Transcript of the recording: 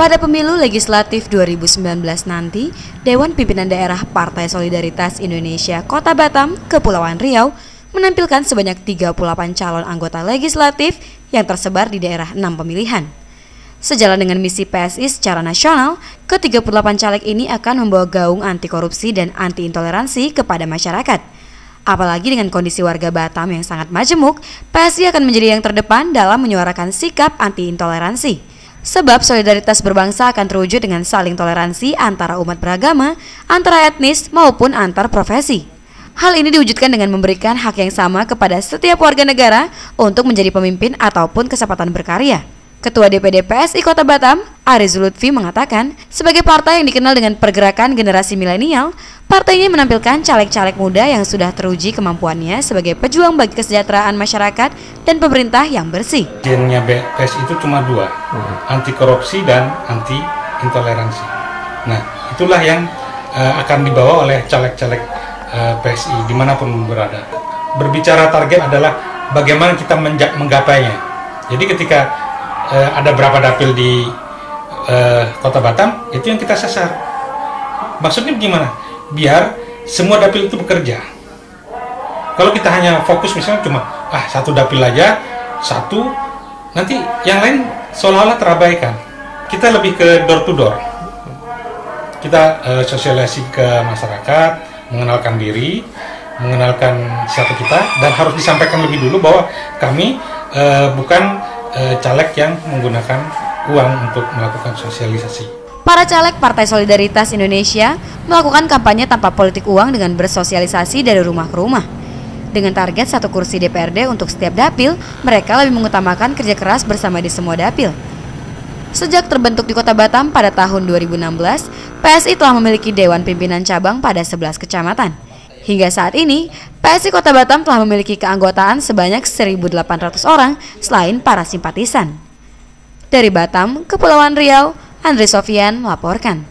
Pada pemilu legislatif 2019 nanti, Dewan Pimpinan Daerah Partai Solidaritas Indonesia Kota Batam, Kepulauan Riau, menampilkan sebanyak 38 calon anggota legislatif yang tersebar di daerah 6 pemilihan. Sejalan dengan misi PSI secara nasional, ke-38 caleg ini akan membawa gaung anti korupsi dan anti intoleransi kepada masyarakat. Apalagi dengan kondisi warga Batam yang sangat majemuk, PSI akan menjadi yang terdepan dalam menyuarakan sikap anti intoleransi. Sebab solidaritas berbangsa akan terwujud dengan saling toleransi antara umat beragama, antara etnis maupun antar profesi. Hal ini diwujudkan dengan memberikan hak yang sama kepada setiap warga negara untuk menjadi pemimpin ataupun kesempatan berkarya. Ketua DPD PSI Kota Batam, Aris Lutfi mengatakan, sebagai partai yang dikenal dengan pergerakan generasi milenial, partainya menampilkan caleg-caleg muda yang sudah teruji kemampuannya sebagai pejuang bagi kesejahteraan masyarakat dan pemerintah yang bersih. Gennya PSI itu cuma dua, hmm. anti korupsi dan anti intoleransi. Nah, itulah yang uh, akan dibawa oleh caleg-caleg uh, eh, PSI di mana pun berada. Berbicara target adalah bagaimana kita menggapainya. Jadi ketika uh, ada berapa dapil di uh, Kota Batam, itu yang kita sasar. Maksudnya gimana? Biar semua dapil itu bekerja. Kalau kita hanya fokus misalnya cuma ah satu dapil aja, satu nanti yang lain seolah-olah terabaikan. Kita lebih ke door to door. Kita uh, sosialisasi ke masyarakat, mengenalkan diri, mengenalkan siapa kita dan harus disampaikan lebih dulu bahwa kami uh, bukan e, caleg yang menggunakan uang untuk melakukan sosialisasi. Para caleg Partai Solidaritas Indonesia melakukan kampanye tanpa politik uang dengan bersosialisasi dari rumah ke rumah. Dengan target satu kursi DPRD untuk setiap dapil, mereka lebih mengutamakan kerja keras bersama di semua dapil. Sejak terbentuk di Kota Batam pada tahun 2016, PSI telah memiliki Dewan Pimpinan Cabang pada 11 kecamatan. Hingga saat ini, PSI Kota Batam telah memiliki keanggotaan sebanyak 1.800 orang selain para simpatisan. Dari Batam, Kepulauan Riau, Andre Sofian melaporkan.